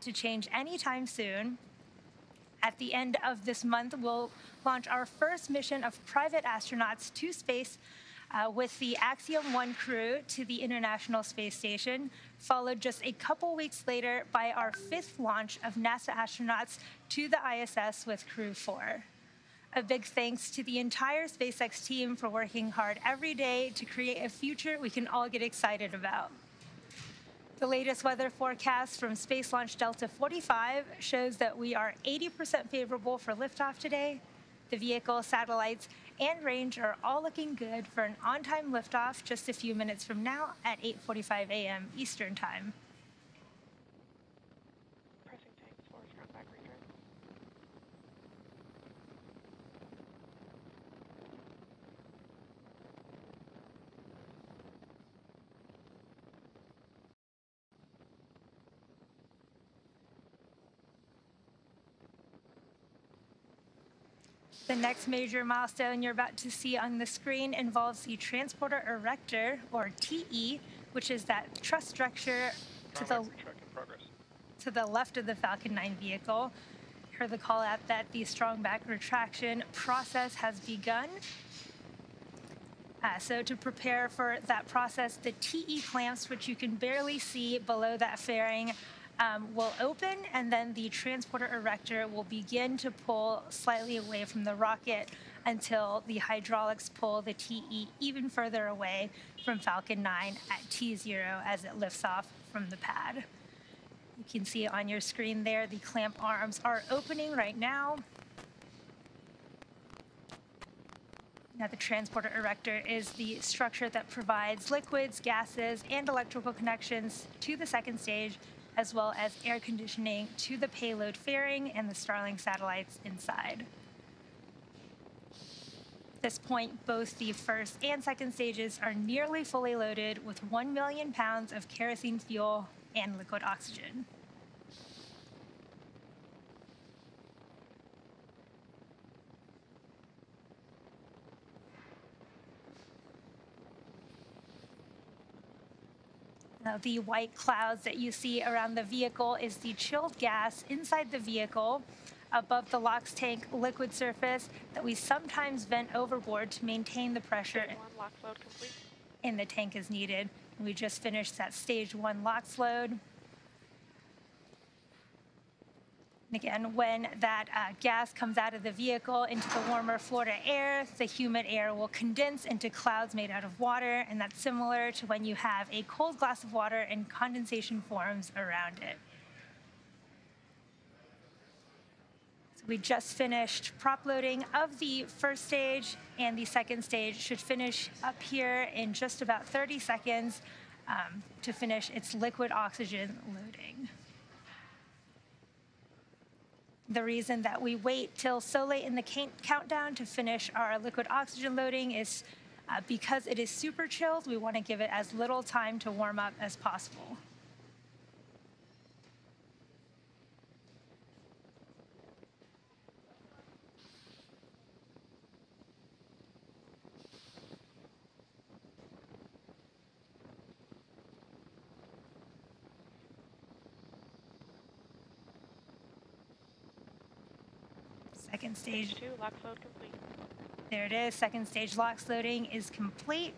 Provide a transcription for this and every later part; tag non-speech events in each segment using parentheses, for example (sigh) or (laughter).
to change anytime soon. At the end of this month, we'll launch our first mission of private astronauts to space uh, with the Axiom 1 crew to the International Space Station, followed just a couple weeks later by our fifth launch of NASA astronauts to the ISS with Crew 4. A big thanks to the entire SpaceX team for working hard every day to create a future we can all get excited about. The latest weather forecast from Space Launch Delta 45 shows that we are 80% favorable for liftoff today. The vehicle, satellites, and range are all looking good for an on-time liftoff just a few minutes from now at 8:45 a.m. Eastern Time. The next major milestone you're about to see on the screen involves the Transporter Erector, or TE, which is that truss structure to the, to the left of the Falcon 9 vehicle. Heard the call out that the strong back retraction process has begun. Uh, so to prepare for that process, the TE clamps, which you can barely see below that fairing, um, will open, and then the transporter erector will begin to pull slightly away from the rocket until the hydraulics pull the TE even further away from Falcon 9 at T0 as it lifts off from the pad. You can see on your screen there, the clamp arms are opening right now. Now, the transporter erector is the structure that provides liquids, gases, and electrical connections to the second stage as well as air conditioning to the payload fairing and the Starlink satellites inside. At this point, both the first and second stages are nearly fully loaded with 1 million pounds of kerosene fuel and liquid oxygen. Now, the white clouds that you see around the vehicle is the chilled gas inside the vehicle above the LOX tank liquid surface that we sometimes vent overboard to maintain the pressure in the tank as needed. We just finished that stage one LOX load. Again, when that uh, gas comes out of the vehicle into the warmer Florida air, the humid air will condense into clouds made out of water, and that's similar to when you have a cold glass of water and condensation forms around it. So we just finished prop loading of the first stage, and the second stage should finish up here in just about 30 seconds um, to finish its liquid oxygen loading the reason that we wait till so late in the countdown to finish our liquid oxygen loading is uh, because it is super chilled, we want to give it as little time to warm up as possible. Second stage. Two, LOX load complete. There it is. Second stage LOX loading is complete.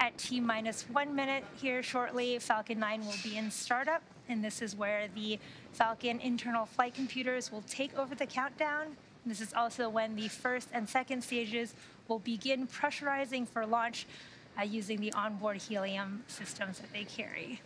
At T minus one minute here shortly, Falcon 9 will be in startup, and this is where the Falcon internal flight computers will take over the countdown. This is also when the first and second stages will begin pressurizing for launch uh, using the onboard helium systems that they carry.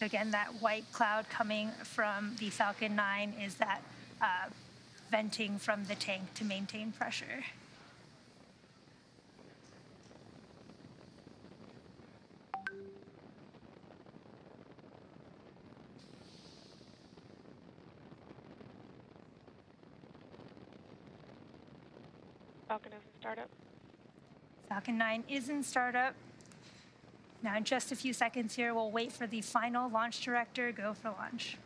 So again, that white cloud coming from the Falcon 9 is that uh, venting from the tank to maintain pressure. Falcon is in startup. Falcon 9 is in startup. Now, in just a few seconds here, we'll wait for the final launch director go for launch.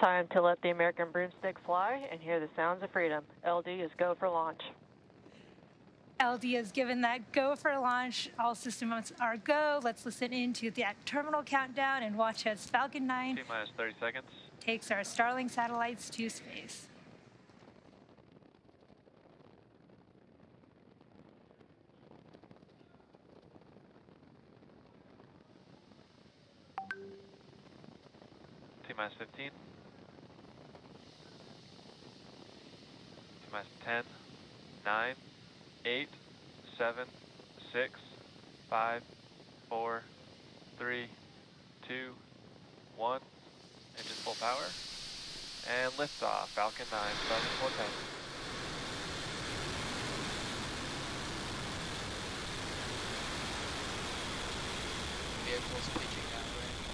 time to let the American broomstick fly and hear the sounds of freedom. LD is go for launch. LD has given that go for launch. All systems are go. Let's listen into the terminal countdown and watch as Falcon 9 T minus 30 seconds. takes our Starlink satellites to space. T minus 15. T minus 10, 9, 8, 7, 6, 5, 4, 3, 2, 1. Engine full power. And liftoff. Falcon 9, starting 410. Vehicles pitching that way.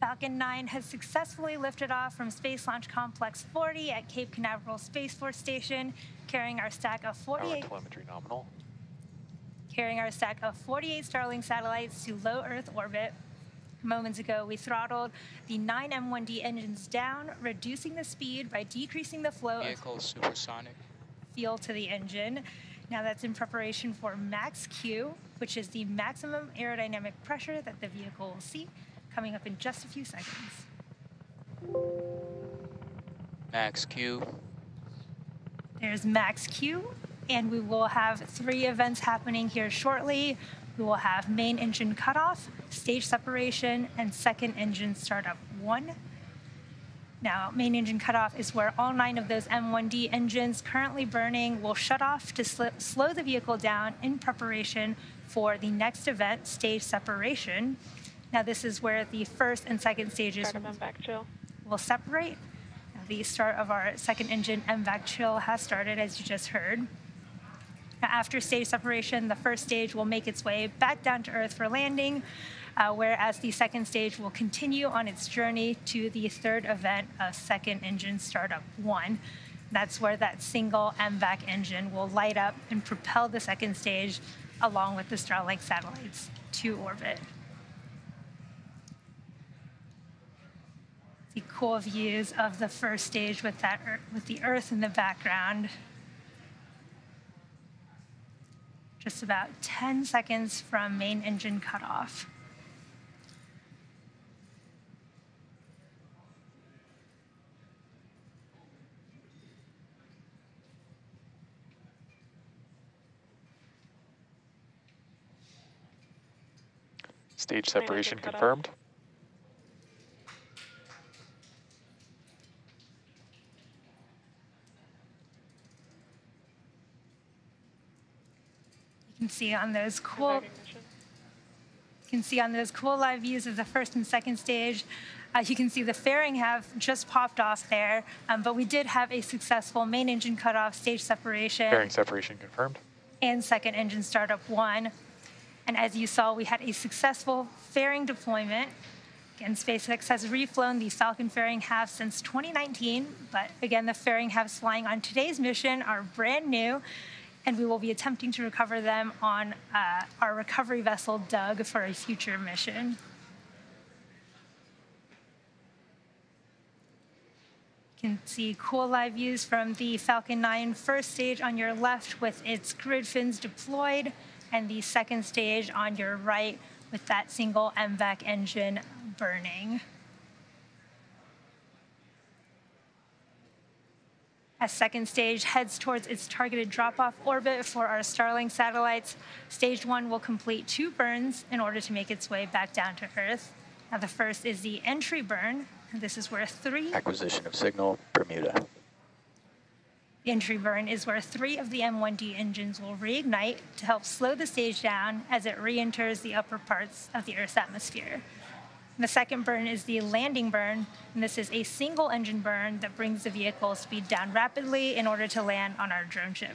Falcon 9 has successfully lifted off from Space Launch Complex 40 at Cape Canaveral Space Force Station, carrying our stack of 48 telemetry nominal. carrying our stack of 48 Starlink satellites to low Earth orbit. Moments ago, we throttled the 9M1D engines down, reducing the speed by decreasing the flow of supersonic. fuel to the engine. Now that's in preparation for max Q, which is the maximum aerodynamic pressure that the vehicle will see, coming up in just a few seconds. Max Q. There's max Q, and we will have three events happening here shortly. We will have main engine cutoff, stage separation, and second engine startup one. Now, main engine cutoff is where all nine of those M1D engines currently burning will shut off to sl- slow the vehicle down in preparation for the next event, stage separation. Now, this is where the first and second stages Start of MVAC chill. will separate. Now, the start of our second engine MVAC chill has started, as you just heard. Now, after stage separation, the first stage will make its way back down to Earth for landing, uh, whereas the second stage will continue on its journey to the third event of second engine startup one. That's where that single MVAC engine will light up and propel the second stage along with the Starlink satellites to orbit. the cool views of the first stage with that with the earth in the background. Just about 10 seconds from main engine cutoff. Stage separation cutoff. confirmed. You can see on those cool You can see on those cool live views of the first and second stage. Uh, you can see the fairing have just popped off there, um, but we did have a successful main engine cutoff, stage separation, Fairing separation confirmed. and second engine startup one. And as you saw, we had a successful fairing deployment. Again, SpaceX has reflown the Falcon fairing half since 2019, but again, the fairing halves flying on today's mission are brand new, and we will be attempting to recover them on uh, our recovery vessel, Doug, for a future mission. You can see cool live views from the Falcon 9 first stage on your left with its grid fins deployed, and the second stage on your right with that single MVAC engine burning. As second stage heads towards its targeted drop-off orbit for our Starlink satellites, stage one will complete two burns in order to make its way back down to Earth. Now the first is the entry burn. This is where three Acquisition of signal, Bermuda. The entry burn is where three of the M1D engines will reignite to help slow the stage down as it re enters the upper parts of the Earth's atmosphere. The second burn is the landing burn, and this is a single engine burn that brings the vehicle speed down rapidly in order to land on our drone ship.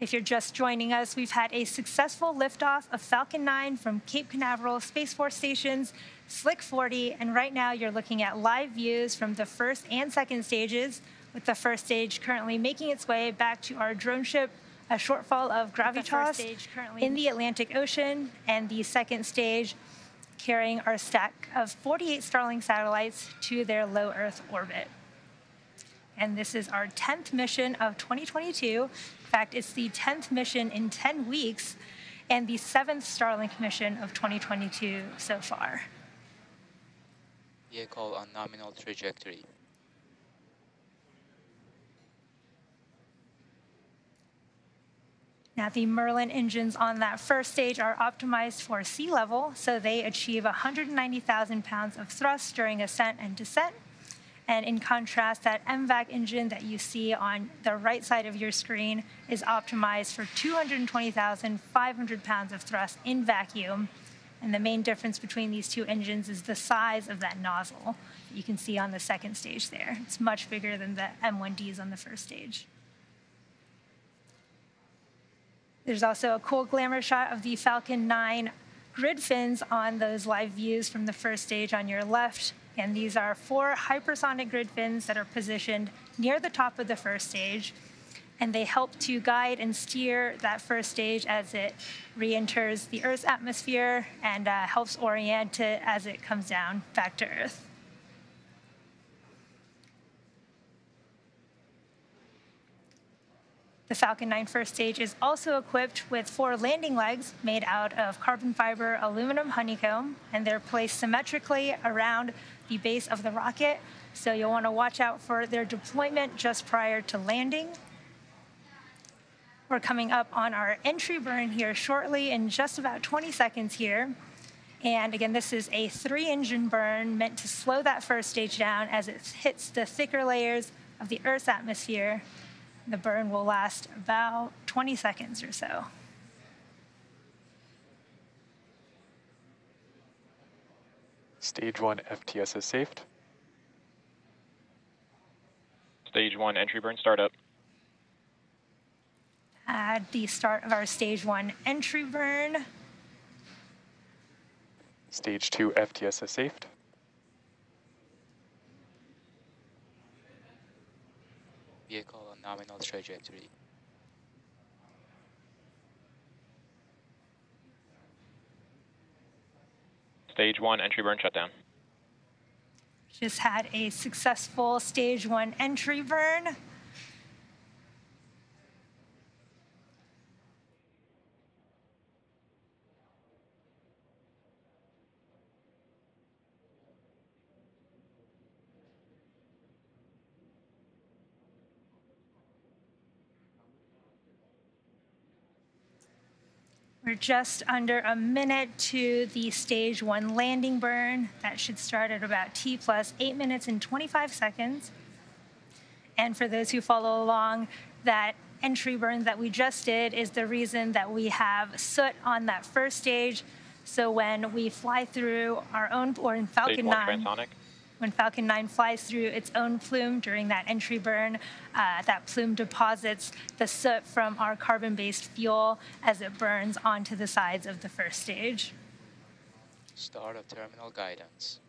If you're just joining us, we've had a successful liftoff of Falcon 9 from Cape Canaveral Space Force Stations, Slick 40, and right now you're looking at live views from the first and second stages, with the first stage currently making its way back to our drone ship a shortfall of Gravitas stage currently in the Atlantic Ocean, and the second stage carrying our stack of 48 Starlink satellites to their low Earth orbit. And this is our 10th mission of 2022. In fact, it's the 10th mission in 10 weeks and the seventh Starlink mission of 2022 so far. Vehicle on nominal trajectory. Now, the Merlin engines on that first stage are optimized for sea level, so they achieve 190,000 pounds of thrust during ascent and descent. And in contrast, that MVAC engine that you see on the right side of your screen is optimized for 220,500 pounds of thrust in vacuum. And the main difference between these two engines is the size of that nozzle you can see on the second stage there. It's much bigger than the M1Ds on the first stage. There's also a cool glamour shot of the Falcon 9 grid fins on those live views from the first stage on your left. And these are four hypersonic grid fins that are positioned near the top of the first stage. And they help to guide and steer that first stage as it re enters the Earth's atmosphere and uh, helps orient it as it comes down back to Earth. The Falcon 9 first stage is also equipped with four landing legs made out of carbon fiber aluminum honeycomb, and they're placed symmetrically around the base of the rocket. So you'll want to watch out for their deployment just prior to landing. We're coming up on our entry burn here shortly in just about 20 seconds here. And again, this is a three engine burn meant to slow that first stage down as it hits the thicker layers of the Earth's atmosphere the burn will last about 20 seconds or so. Stage 1 FTS is safed. Stage 1 entry burn startup. At the start of our stage 1 entry burn. Stage 2 FTS is safed. Vehicle on nominal trajectory. Stage 1 entry burn shutdown. Just had a successful stage 1 entry burn. We're just under a minute to the stage one landing burn. That should start at about T plus eight minutes and 25 seconds. And for those who follow along, that entry burn that we just did is the reason that we have soot on that first stage. So when we fly through our own, or in Falcon Stage 9, transonic. When Falcon 9 flies through its own plume during that entry burn, uh, that plume deposits the soot from our carbon based fuel as it burns onto the sides of the first stage. Start of terminal guidance.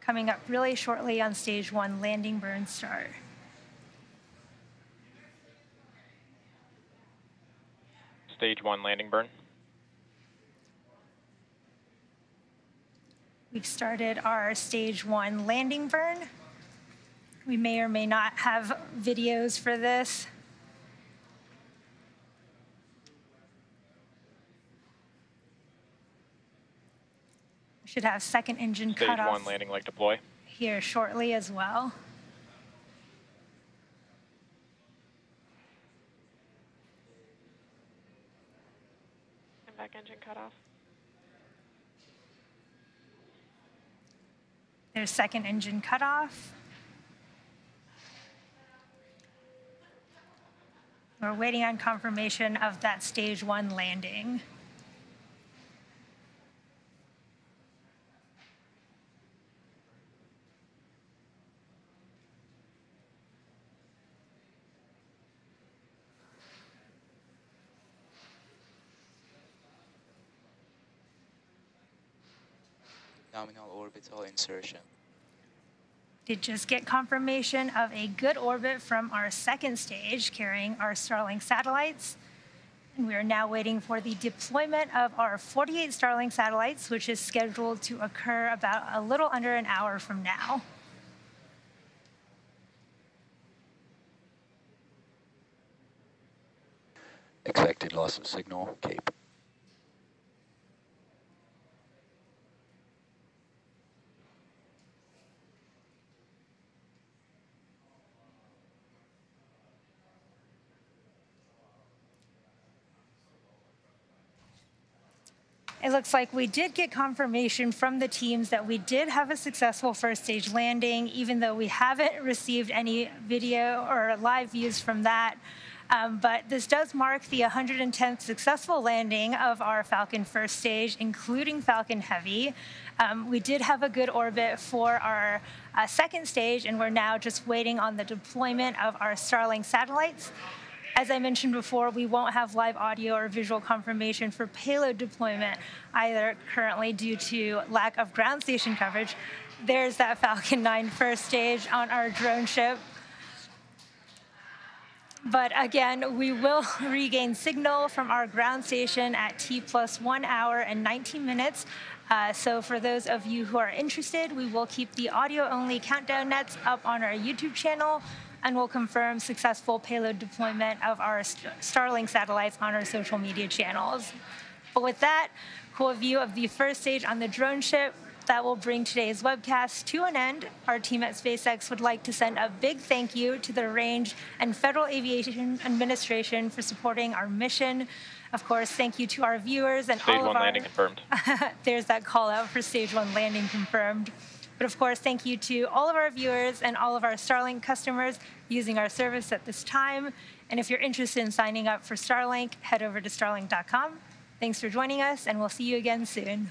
Coming up really shortly on stage one, landing burn start. Stage 1 landing burn. We've started our stage one landing burn. We may or may not have videos for this. We should have second engine Stage cut 1 off landing leg deploy. here shortly as well. And back engine cut There's second engine cutoff. We're waiting on confirmation of that stage one landing. Nominal orbital insertion. Did just get confirmation of a good orbit from our second stage carrying our Starlink satellites. And we are now waiting for the deployment of our 48 Starlink satellites, which is scheduled to occur about a little under an hour from now. Expected loss of signal, Cape. It looks like we did get confirmation from the teams that we did have a successful first stage landing, even though we haven't received any video or live views from that. Um, but this does mark the 110th successful landing of our Falcon first stage, including Falcon Heavy. Um, we did have a good orbit for our uh, second stage, and we're now just waiting on the deployment of our Starlink satellites. As I mentioned before, we won't have live audio or visual confirmation for payload deployment either currently due to lack of ground station coverage. There's that Falcon 9 first stage on our drone ship. But again, we will (laughs) regain signal from our ground station at T plus one hour and 19 minutes. Uh, so for those of you who are interested, we will keep the audio-only countdown nets up on our YouTube channel and we'll confirm successful payload deployment of our Starlink satellites on our social media channels. But with that, cool view of the first stage on the drone ship, that will bring today's webcast to an end. Our team at SpaceX would like to send a big thank you to the Range and Federal Aviation Administration for supporting our mission. Of course, thank you to our viewers and Stage all of our. Stage one landing confirmed. (laughs) There's that call out for stage one landing confirmed. But of course, thank you to all of our viewers and all of our Starlink customers using our service at this time. And if you're interested in signing up for Starlink, head over to starlink.com. Thanks for joining us, and we'll see you again soon.